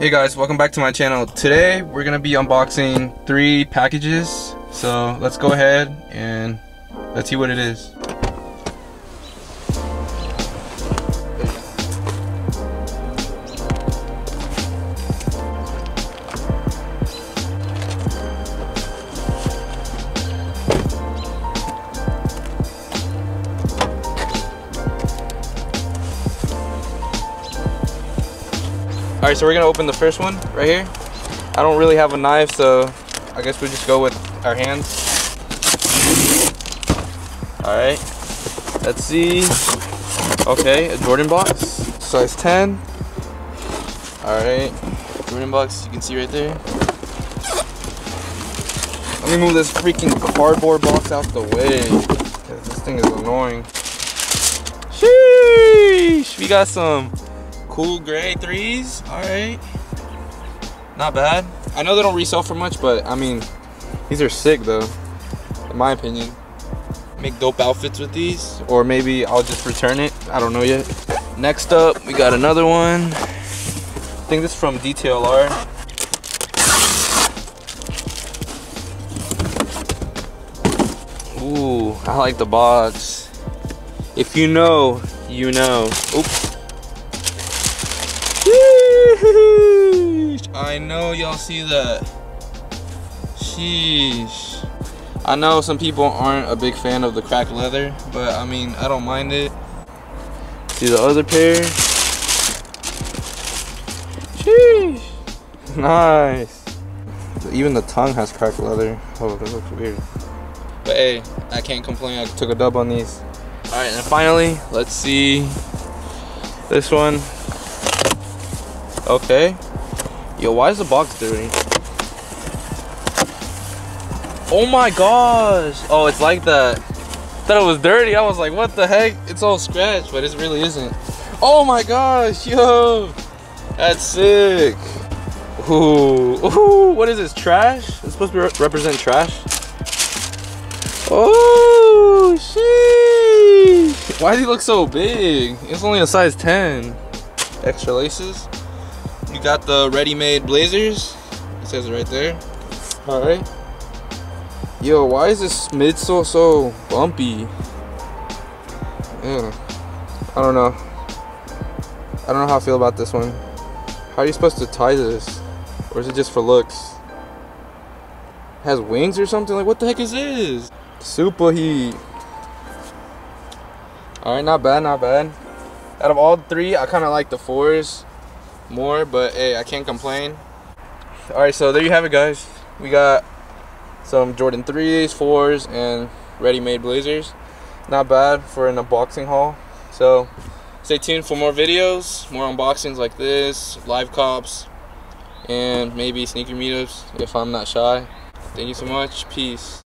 Hey guys, welcome back to my channel. Today we're gonna be unboxing three packages. So let's go ahead and let's see what it is. All right, so we're gonna open the first one right here. I don't really have a knife, so I guess we just go with our hands. All right, let's see. Okay, a Jordan box, size 10. All right, Jordan box, you can see right there. Let me move this freaking cardboard box out the way, this thing is annoying. Sheesh, we got some cool gray threes. All right, not bad. I know they don't resell for much, but I mean, these are sick though, in my opinion. Make dope outfits with these, or maybe I'll just return it. I don't know yet. Next up, we got another one. I think this is from DTLR. Ooh, I like the box. If you know, you know. Oops. I know y'all see that. Sheesh. I know some people aren't a big fan of the cracked leather, but I mean, I don't mind it. See the other pair? Sheesh. Nice. Even the tongue has cracked leather. Oh, that looks weird. But hey, I can't complain. I took a dub on these. All right, and finally, let's see this one. Okay. Yo, why is the box dirty? Oh my gosh. Oh, it's like that. thought it was dirty. I was like, what the heck? It's all scratched, but it really isn't. Oh my gosh, yo. That's sick. Ooh, ooh, what is this, trash? It's supposed to re represent trash? Oh, sheesh. Why does he look so big? It's only a size 10. Extra laces. You got the Readymade blazers. It says it right there. All right. Yo, why is this midsole so bumpy? Yeah. I don't know. I don't know how I feel about this one. How are you supposed to tie this? Or is it just for looks? It has wings or something? Like, what the heck is this? Super heat. Alright, not bad, not bad. Out of all three, I kind of like the fours more, but hey, I can't complain. Alright, so there you have it, guys. We got some Jordan 3s, 4s, and Readymade blazers. Not bad for an unboxing haul. So stay tuned for more videos, more unboxings like this, live cops, and maybe sneaker meetups if I'm not shy. Thank you so much. Peace.